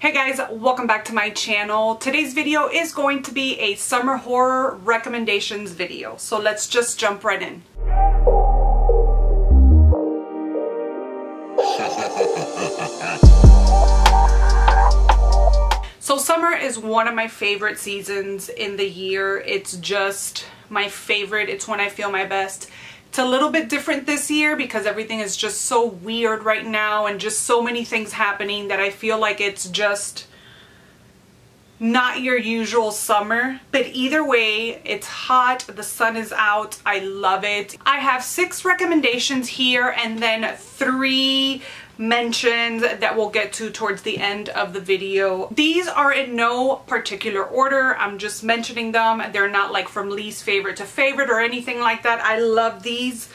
Hey guys, welcome back to my channel. Today's video is going to be a summer horror recommendations video. So let's just jump right in. so summer is one of my favorite seasons in the year. It's just my favorite. It's when I feel my best. It's a little bit different this year because everything is just so weird right now and just so many things happening that I feel like it's just not your usual summer. But either way it's hot. The sun is out. I love it. I have six recommendations here and then three mentions that we'll get to towards the end of the video. These are in no particular order. I'm just mentioning them. They're not like from least favorite to favorite or anything like that. I love these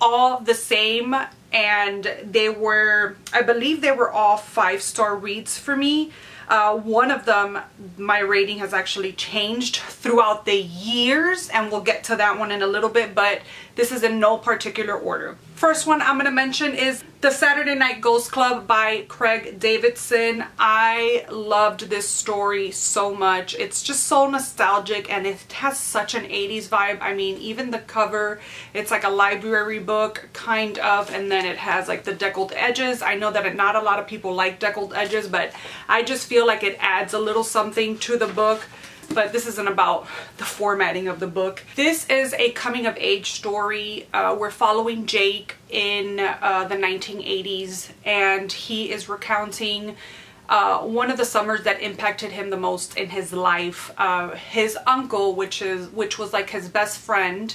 all the same and they were, I believe they were all five-star reads for me. Uh, one of them, my rating has actually changed throughout the years and we'll get to that one in a little bit, but this is in no particular order. First one I'm going to mention is The Saturday Night Ghost Club by Craig Davidson. I loved this story so much. It's just so nostalgic and it has such an 80s vibe. I mean, even the cover, it's like a library book kind of, and then it has like the deckled edges. I know that not a lot of people like deckled edges, but I just feel like it adds a little something to the book but this isn't about the formatting of the book. This is a coming of age story. Uh, we're following Jake in uh, the 1980s and he is recounting uh, one of the summers that impacted him the most in his life. Uh, his uncle, which is which was like his best friend,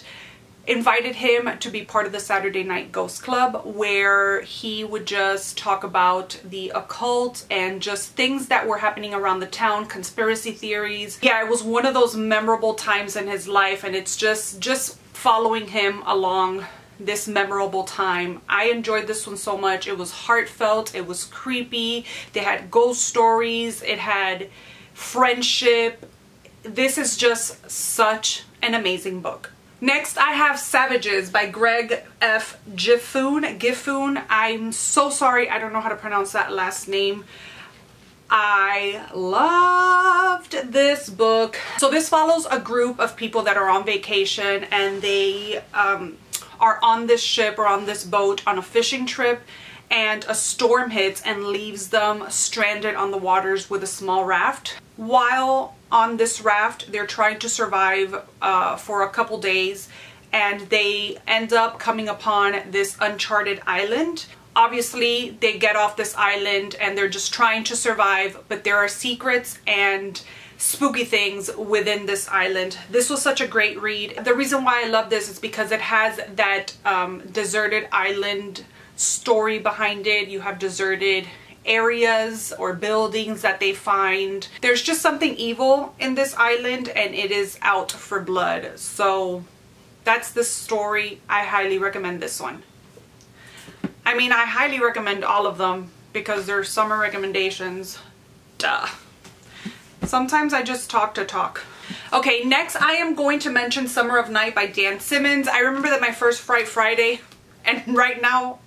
invited him to be part of the Saturday Night Ghost Club where he would just talk about the occult and just things that were happening around the town, conspiracy theories. Yeah, it was one of those memorable times in his life and it's just just following him along this memorable time. I enjoyed this one so much. It was heartfelt, it was creepy, they had ghost stories, it had friendship. This is just such an amazing book. Next, I have Savages by Greg F. Gifune. Gifune. I'm so sorry. I don't know how to pronounce that last name. I loved this book. So this follows a group of people that are on vacation and they um, are on this ship or on this boat on a fishing trip and a storm hits and leaves them stranded on the waters with a small raft. While on this raft. They're trying to survive uh, for a couple days and they end up coming upon this uncharted island. Obviously, they get off this island and they're just trying to survive, but there are secrets and spooky things within this island. This was such a great read. The reason why I love this is because it has that um, deserted island story behind it. You have deserted areas or buildings that they find. There's just something evil in this island and it is out for blood. So that's the story. I highly recommend this one. I mean, I highly recommend all of them because they're summer recommendations. Duh. Sometimes I just talk to talk. Okay, next I am going to mention Summer of Night by Dan Simmons. I remember that my first Fright Friday, and right now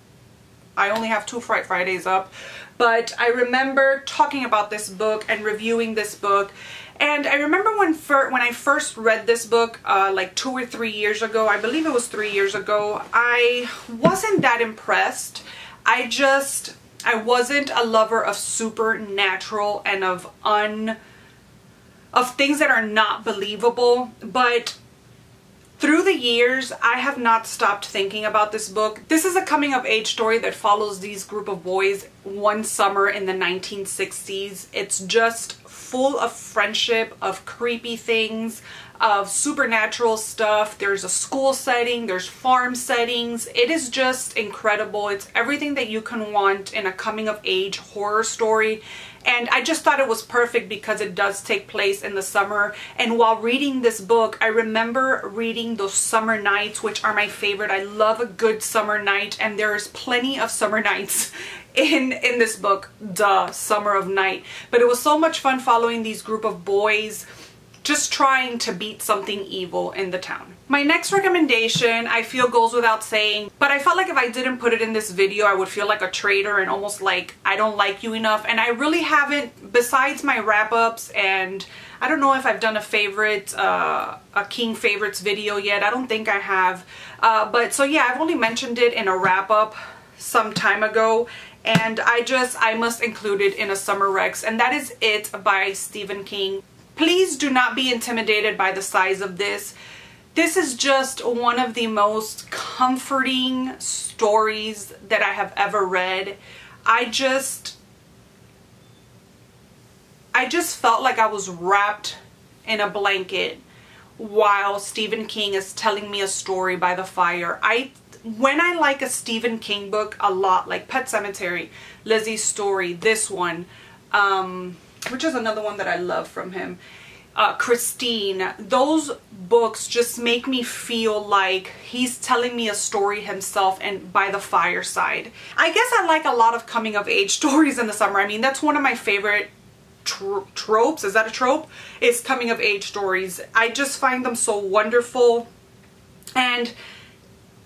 I only have two Fright Fridays up, but I remember talking about this book and reviewing this book and I remember when when I first read this book uh, like two or three years ago, I believe it was three years ago, I wasn't that impressed. I just, I wasn't a lover of supernatural and of un, of things that are not believable, but through the years, I have not stopped thinking about this book. This is a coming of age story that follows these group of boys one summer in the 1960s. It's just full of friendship, of creepy things, of supernatural stuff. There's a school setting, there's farm settings. It is just incredible. It's everything that you can want in a coming of age horror story and I just thought it was perfect because it does take place in the summer. And while reading this book I remember reading those summer nights which are my favorite. I love a good summer night and there's plenty of summer nights in in this book duh summer of night. But it was so much fun following these group of boys just trying to beat something evil in the town. My next recommendation I feel goes without saying, but I felt like if I didn't put it in this video I would feel like a traitor and almost like I don't like you enough and I really haven't, besides my wrap-ups and I don't know if I've done a favorite, uh, a King favorites video yet. I don't think I have. Uh, but so yeah, I've only mentioned it in a wrap-up some time ago and I just, I must include it in a summer rex and that is it by Stephen King. Please do not be intimidated by the size of this. This is just one of the most comforting stories that I have ever read. I just, I just felt like I was wrapped in a blanket while Stephen King is telling me a story by the fire. I when I like a Stephen King book a lot, like Pet Sematary, Lisey's Story, this one, um, which is another one that I love from him. Uh, Christine, those books just make me feel like he's telling me a story himself and by the fireside. I guess I like a lot of coming of age stories in the summer. I mean, that's one of my favorite tro tropes. Is that a trope? Is coming of age stories. I just find them so wonderful. And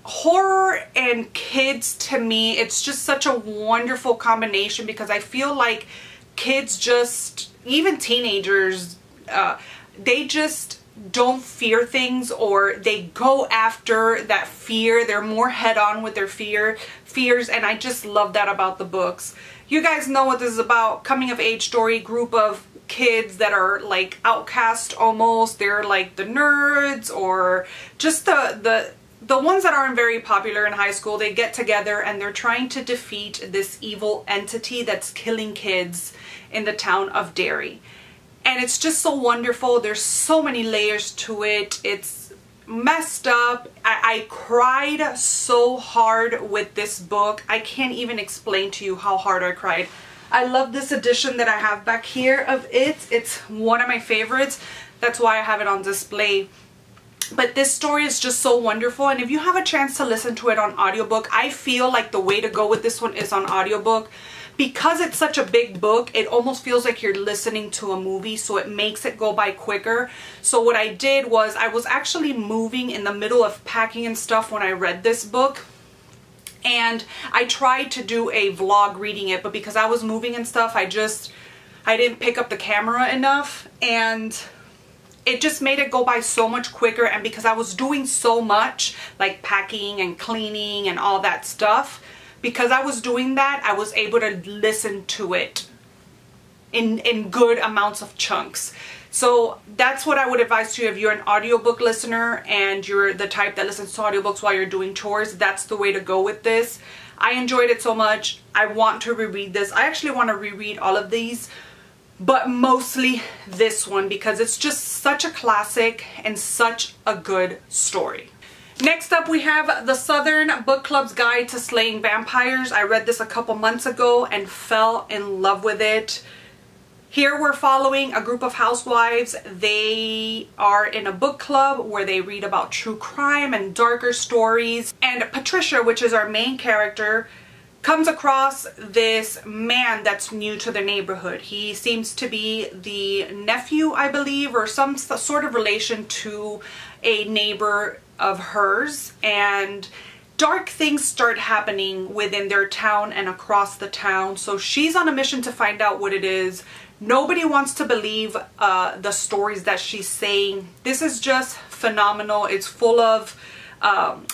horror and kids to me, it's just such a wonderful combination because I feel like kids just, even teenagers, uh, they just don't fear things or they go after that fear. They're more head on with their fear fears and I just love that about the books. You guys know what this is about. Coming of age story, group of kids that are like outcast almost. They're like the nerds or just the the the ones that aren't very popular in high school, they get together and they're trying to defeat this evil entity that's killing kids in the town of Derry. And it's just so wonderful. There's so many layers to it. It's messed up. I, I cried so hard with this book. I can't even explain to you how hard I cried. I love this edition that I have back here of it. It's one of my favorites. That's why I have it on display but this story is just so wonderful and if you have a chance to listen to it on audiobook I feel like the way to go with this one is on audiobook because it's such a big book it almost feels like you're listening to a movie so it makes it go by quicker. So what I did was I was actually moving in the middle of packing and stuff when I read this book. And I tried to do a vlog reading it but because I was moving and stuff I just I didn't pick up the camera enough. And it just made it go by so much quicker. And because I was doing so much like packing and cleaning and all that stuff because I was doing that I was able to listen to it in in good amounts of chunks. So that's what I would advise to you. If you're an audiobook listener and you're the type that listens to audiobooks while you're doing chores that's the way to go with this. I enjoyed it so much. I want to reread this. I actually want to reread all of these but mostly this one because it's just such a classic and such a good story. Next up we have the Southern Book Club's Guide to Slaying Vampires. I read this a couple months ago and fell in love with it. Here we're following a group of housewives. They are in a book club where they read about true crime and darker stories. And Patricia, which is our main character, comes across this man that's new to the neighborhood. He seems to be the nephew, I believe, or some sort of relation to a neighbor of hers. And dark things start happening within their town and across the town. So she's on a mission to find out what it is. Nobody wants to believe uh, the stories that she's saying. This is just phenomenal. It's full of um,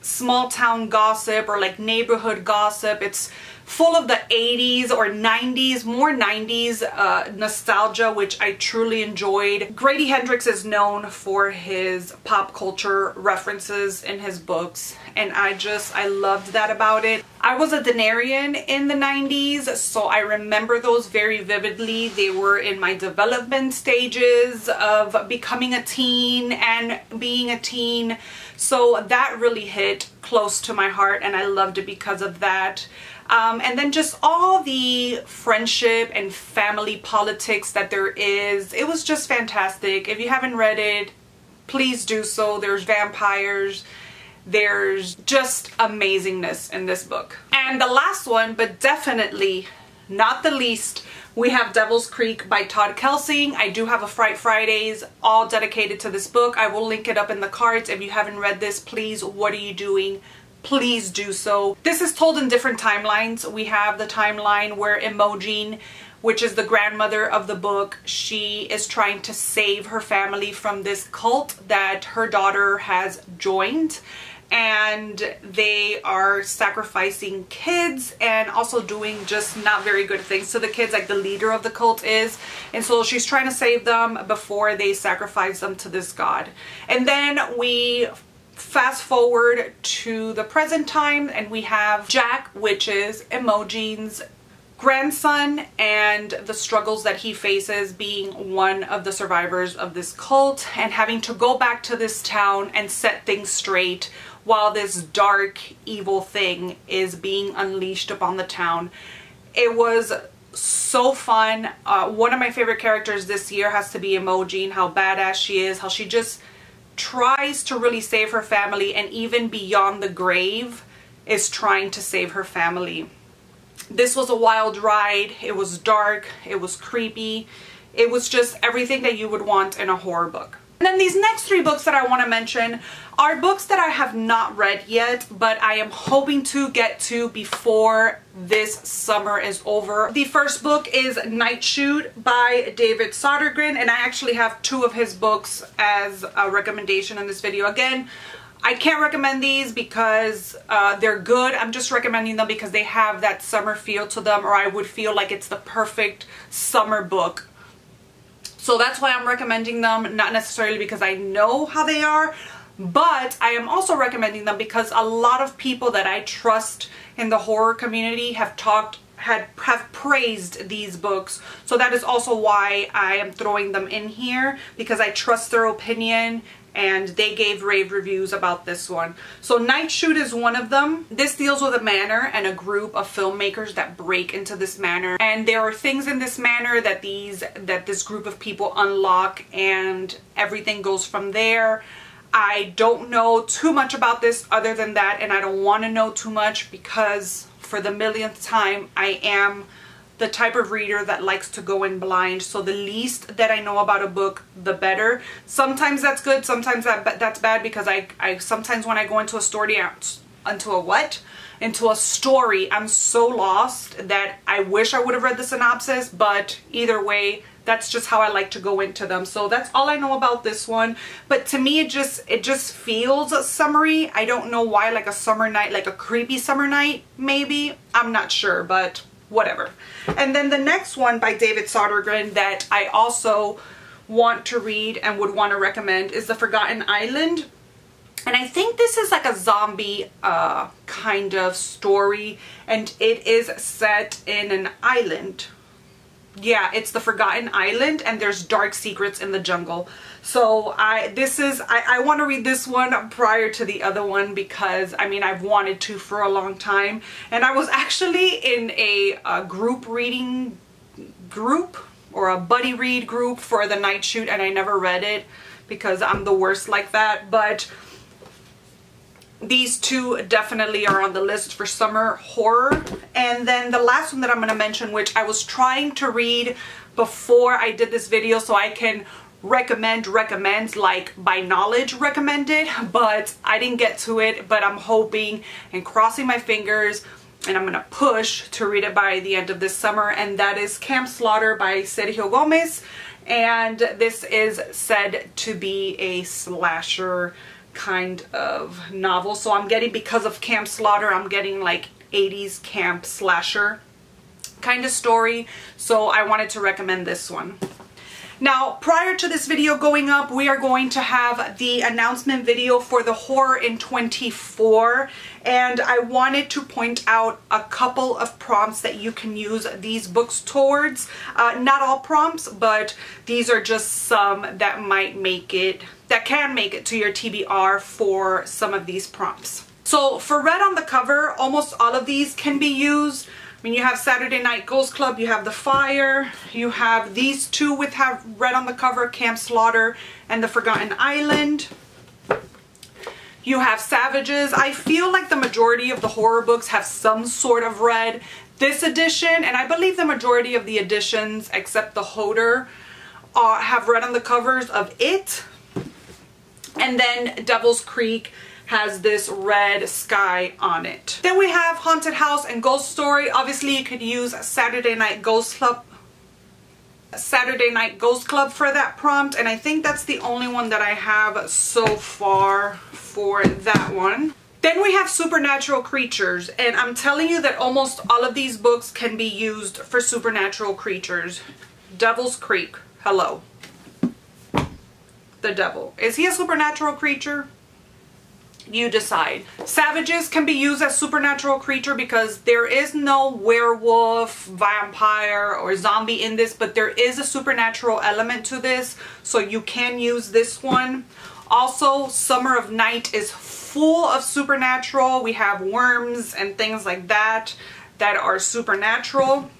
small town gossip or like neighborhood gossip. It's full of the 80s or 90s, more 90s uh, nostalgia, which I truly enjoyed. Grady Hendrix is known for his pop culture references in his books, and I just, I loved that about it. I was a Denarian in the 90s, so I remember those very vividly. They were in my development stages of becoming a teen and being a teen, so that really hit close to my heart, and I loved it because of that. Um, and then just all the friendship and family politics that there is. It was just fantastic. If you haven't read it, please do so. There's vampires. There's just amazingness in this book. And the last one, but definitely not the least, we have Devil's Creek by Todd Keisling. I do have a Fright Fridays all dedicated to this book. I will link it up in the cards. If you haven't read this, please, what are you doing? Please do so. This is told in different timelines. We have the timeline where Imogen which is the grandmother of the book. She is trying to save her family from this cult that her daughter has joined and they are sacrificing kids and also doing just not very good things. To the kids like the leader of the cult is and so she's trying to save them before they sacrifice them to this god. And then we fast forward to the present time and we have Jack which is Imogen's grandson and the struggles that he faces being one of the survivors of this cult and having to go back to this town and set things straight while this dark evil thing is being unleashed upon the town. It was so fun. Uh, one of my favorite characters this year has to be Imogen, how badass she is, how she just tries to really save her family and even beyond the grave is trying to save her family. This was a wild ride. It was dark. It was creepy. It was just everything that you would want in a horror book. And then these next three books that I want to mention are books that I have not read yet, but I am hoping to get to before this summer is over. The first book is Night Shoot by David Sodergren, and I actually have two of his books as a recommendation in this video. Again, I can't recommend these because uh, they're good. I'm just recommending them because they have that summer feel to them or I would feel like it's the perfect summer book. So that's why I'm recommending them, not necessarily because I know how they are, but I am also recommending them because a lot of people that I trust in the horror community have talked had have praised these books so that is also why I am throwing them in here because I trust their opinion and they gave rave reviews about this one. So Night Shoot is one of them. This deals with a manor and a group of filmmakers that break into this manor and there are things in this manor that these that this group of people unlock and everything goes from there. I don't know too much about this other than that and I don't want to know too much because for the millionth time I am the type of reader that likes to go in blind. So the least that I know about a book the better. Sometimes that's good sometimes that that's bad because I, I sometimes when I go into a story into a what? Into a story I'm so lost that I wish I would have read the synopsis but either way that's just how I like to go into them so that's all I know about this one but to me it just it just feels summery I don't know why like a summer night like a creepy summer night maybe I'm not sure but whatever. And then the next one by David Sodergren that I also want to read and would want to recommend is The Forgotten Island. And I think this is like a zombie uh, kind of story and it is set in an island. Yeah, it's The Forgotten Island and there's dark secrets in the jungle. So I this is I, I want to read this one prior to the other one because I mean I've wanted to for a long time and I was actually in a, a group reading group or a buddy read group for the night shoot and I never read it because I'm the worst like that but these two definitely are on the list for summer horror. And then the last one that I'm going to mention which I was trying to read before I did this video so I can recommend recommend like by knowledge recommended but I didn't get to it but I'm hoping and crossing my fingers and I'm gonna push to read it by the end of this summer and that is Camp Slaughter by Sergio Gomez. And this is said to be a slasher kind of novel so I'm getting because of Camp Slaughter I'm getting like 80s camp slasher kind of story so I wanted to recommend this one. Now, prior to this video going up, we are going to have the announcement video for the Horror in 24 and I wanted to point out a couple of prompts that you can use these books towards. Uh, not all prompts, but these are just some that might make it, that can make it to your TBR for some of these prompts. So for red on the cover, almost all of these can be used mean, you have Saturday Night Ghost Club, you have The Fire, you have these two with have red on the cover, Camp Slaughter and The Forgotten Island. You have Savages. I feel like the majority of the horror books have some sort of red. This edition, and I believe the majority of the editions, except the Hodder, uh, have red on the covers of it. And then Devil's Creek has this red sky on it. Then we have Haunted House and Ghost Story. Obviously you could use Saturday Night Ghost Club Saturday Night Ghost Club for that prompt and I think that's the only one that I have so far for that one. Then we have supernatural creatures and I'm telling you that almost all of these books can be used for supernatural creatures. Devil's Creek, hello. The devil. Is he a supernatural creature? You decide. Savages can be used as supernatural creature because there is no werewolf, vampire, or zombie in this, but there is a supernatural element to this, so you can use this one. Also, Summer of Night is full of supernatural. We have worms and things like that that are supernatural.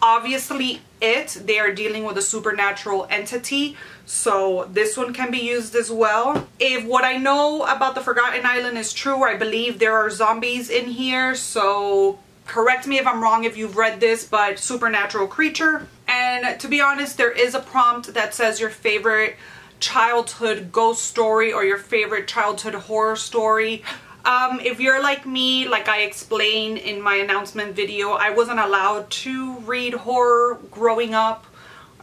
Obviously, it, they are dealing with a supernatural entity, so this one can be used as well. If what I know about the Forgotten Island is true, I believe there are zombies in here, so correct me if I'm wrong if you've read this, but supernatural creature. And to be honest, there is a prompt that says your favorite childhood ghost story or your favorite childhood horror story. Um, if you're like me, like I explained in my announcement video, I wasn't allowed to read horror growing up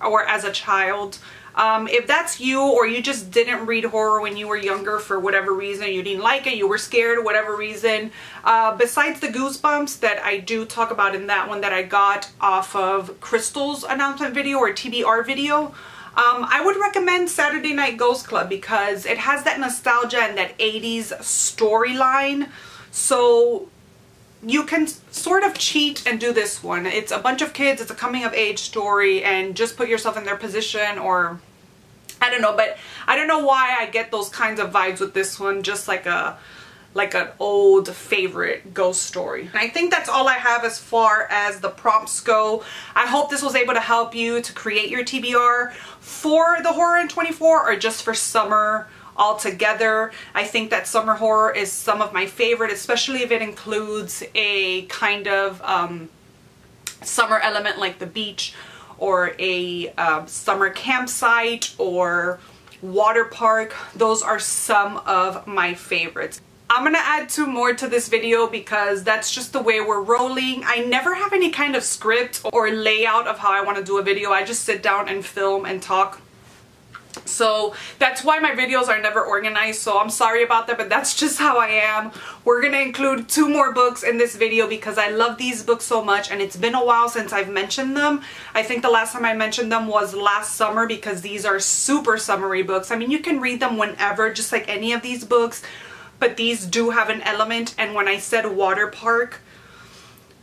or as a child. Um, if that's you or you just didn't read horror when you were younger for whatever reason, you didn't like it, you were scared, whatever reason, uh, besides the goosebumps that I do talk about in that one that I got off of Crystal's announcement video or TBR video, um, I would recommend Saturday Night Ghost Club because it has that nostalgia and that 80s storyline. So you can sort of cheat and do this one. It's a bunch of kids, it's a coming of age story and just put yourself in their position or I don't know, but I don't know why I get those kinds of vibes with this one, just like a like an old favorite ghost story. And I think that's all I have as far as the prompts go. I hope this was able to help you to create your TBR for the Horror in 24 or just for summer altogether. I think that summer horror is some of my favorite, especially if it includes a kind of um, summer element like the beach or a uh, summer campsite or water park. Those are some of my favorites. I'm gonna add two more to this video because that's just the way we're rolling. I never have any kind of script or layout of how I want to do a video. I just sit down and film and talk so that's why my videos are never organized so I'm sorry about that but that's just how I am. We're gonna include two more books in this video because I love these books so much and it's been a while since I've mentioned them. I think the last time I mentioned them was last summer because these are super summery books. I mean you can read them whenever just like any of these books but these do have an element and when I said water park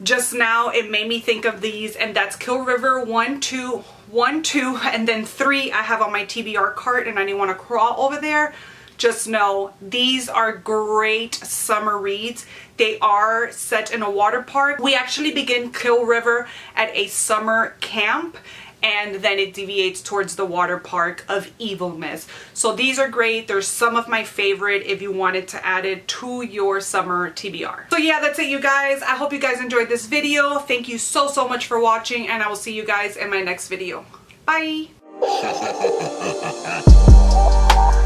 just now it made me think of these and that's Kill River 1, 2, 1, 2 and then 3 I have on my TBR cart and I didn't want to crawl over there. Just know these are great summer reads. They are set in a water park. We actually begin Kill River at a summer camp and then it deviates towards the water park of Evilmas. So these are great. They're some of my favorite if you wanted to add it to your summer TBR. So yeah, that's it you guys. I hope you guys enjoyed this video. Thank you so, so much for watching and I will see you guys in my next video. Bye!